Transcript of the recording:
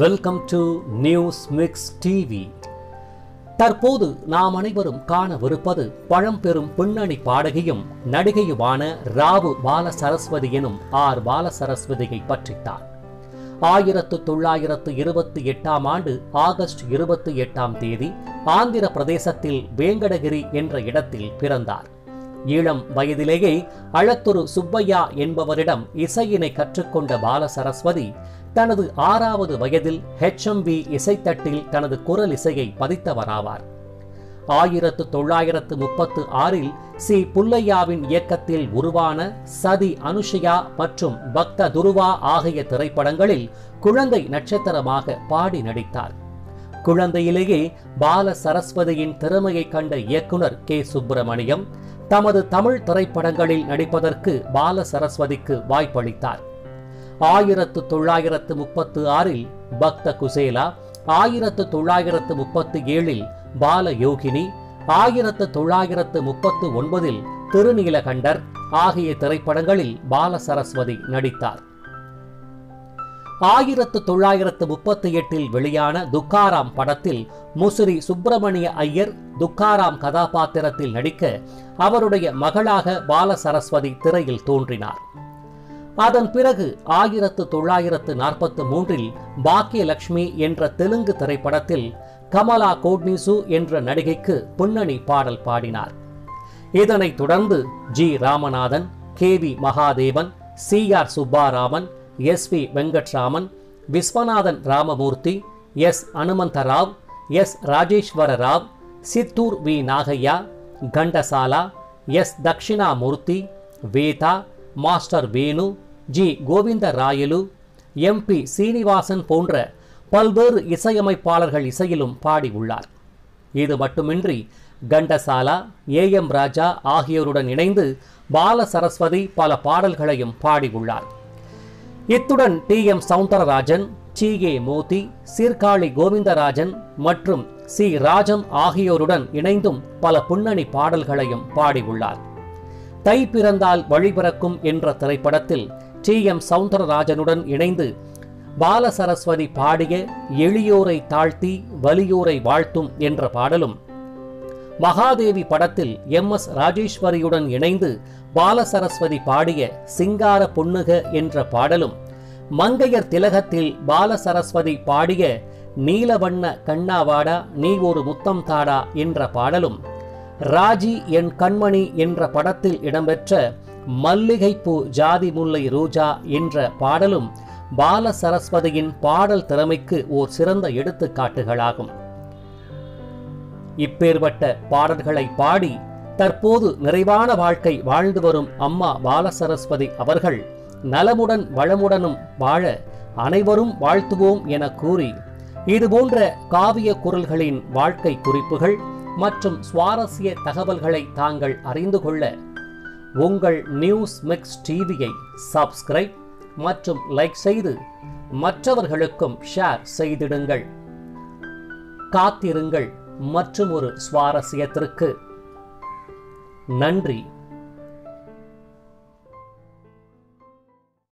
Welcome to news mix TV தற்போது நாம் அனைவரும் காணவிருப்பது பழம்பெரும் பின்னணி பாடகியும் நடிகையுமான ராவு பால சரஸ்வதி எனும் ஆர் பால சரஸ்வதியை பற்றித்தான். ஆயிரத்து தொள்ளாயிரத்து இருபத்தி எட்டாம் ஆண்டு ஆகஸ்ட் இருபத்தி எட்டாம் தேதி ஆந்திர பிரதேசத்தில் வேங்கடகிரி என்ற இடத்தில் பிறந்தார். இளம் வயதிலேயே அழத்துரு சுப்பையா என்பவரிடம் இசையினை கற்றுக்கொண்ட பால சரஸ்வதி தனது ஆறாவது வயதில் ஹெச்எம்பி இசைத்தட்டில் தனது குரல் இசையை பதித்தவராவார். ஆயிரத்து தொள்ளாயிரத்து முப்பத்து ஆறில் சி. புல்லையாவின் இயக்கத்தில் உருவான சதி அனுஷயா மற்றும் பக்த துருவா ஆகிய திரைப்படங்களில் குழந்தை நட்சத்திரமாக பாடி நடித்தார். குழந்தையிலேயே பால சரஸ்வதியின் திறமையை கண்ட இயக்குனர் கே. சுப்பிரமணியம் தமது தமிழ் திரைப்படங்களில் நடிப்பதற்கு பால சரஸ்வதிக்கு வாய்ப்பளித்தார். ஆயிரத்து தொள்ளாயிரத்து முப்பத்து ஆறில் பக்த குசேலா ஆயிரத்து தொள்ளாயிரத்து முப்பத்து ஏழில் பால யோகினி ஆயிரத்து தொள்ளாயிரத்து முப்பத்து ஒன்பதில் திருநீலகண்டர் ஆகிய திரைப்படங்களில் பால சரஸ்வதி நடித்தார். ஆயிரத்து தொள்ளாயிரத்து முப்பத்தி எட்டில் வெளியான துக்காராம் படத்தில் முசிறி சுப்பிரமணிய ஐயர் துக்காராம் கதாபாத்திரத்தில் நடிக்க அவருடைய மகளாக பால சரஸ்வதி திரையில் தோன்றினார். அதன் பிறகு ஆயிரத்து தொள்ளாயிரத்து நாற்பத்து மூன்றில் பாக்கியலட்சுமி என்ற தெலுங்கு திரைப்படத்தில் கமலா கோட்னிசு என்ற நடிகைக்கு பின்னணி பாடல் பாடினார். இதனைத் தொடர்ந்து G Ramanathan K V Mahadevan C R Subbaraman S V Venkatraman Viswanathan Ramamurthy S Hanumantharao S Rajeswara Rao Chittoor V Nagaiah Ghantasala S Dakshinamurthy Vedha master Venu G. Govinda Rayalu M B Srinivasan போன்ற பல்வேறு இசையமைப்பாளர்கள் இசையிலும் பாடியுள்ளார். இது மட்டுமின்றி கண்டசாலா ஏ. M. ராஜா ஆகியோருடன் இணைந்து பால சரஸ்வதி பல பாடல்களையும் பாடியுள்ளார். இத்துடன் T. M. Soundararajan C. A. Mothi Sirkazhi Govindarajan மற்றும் சி. ராஜம் ஆகியோருடன் இணைந்தும் பல பின்னணி பாடல்களையும் பாடியுள்ளார். தை பிறந்தால் வழிபிறக்கும் என்ற திரைப்படத்தில் டி எம் சவுந்தரராஜனுடன் இணைந்து பால சரஸ்வதி பாடிய எளியோரை தாழ்த்தி வலியோரை வாழ்த்தும் என்ற பாடலும் மகாதேவி படத்தில் எம் எஸ் ராஜேஸ்வரியுடன் இணைந்து பால சரஸ்வதி பாடிய சிங்கார பொன்னுக என்ற பாடலும் மங்கையர் திலகத்தில் பால சரஸ்வதி பாடிய நீலவண்ண கண்ணாவாடா நீ ஒரு முத்தம் தாடா என்ற பாடலும் ராஜி என் கண்மணி என்ற படத்தில் இடம்பெற்ற மல்லிகைப்பூ ஜாதி முல்லை ரோஜா என்ற பாடலும் பால சரஸ்வதியின் பாடல் திறமைக்கு ஓர் சிறந்த எடுத்துக்காட்டுகளாகும். இப்பேற்பட்ட பாடல்களை பாடி தற்போது நிறைவான வாழ்க்கை வாழ்ந்து வரும் அம்மா பாலசரஸ்வதி அவர்கள் நலமுடன் வளமுடனும் வாழ அனைவரும் வாழ்த்துவோம் என கூறி இதுபோன்ற காவிய குரல்களின் வாழ்க்கை குறிப்புகள் மற்றும் சுவாரஸ்ய தகவல்களை தாங்கள் அறிந்து கொள்ள உங்கள் நியூஸ் மிக்ஸ் டிவியை சப்ஸ்கிரைப் மற்றும் லைக் செய்து மற்றவர்களுக்கும் ஷேர் செய்திடுங்கள். காத்திருங்கள். மற்றும் ஒரு சுவாரஸ்யத்திற்கு நன்றி.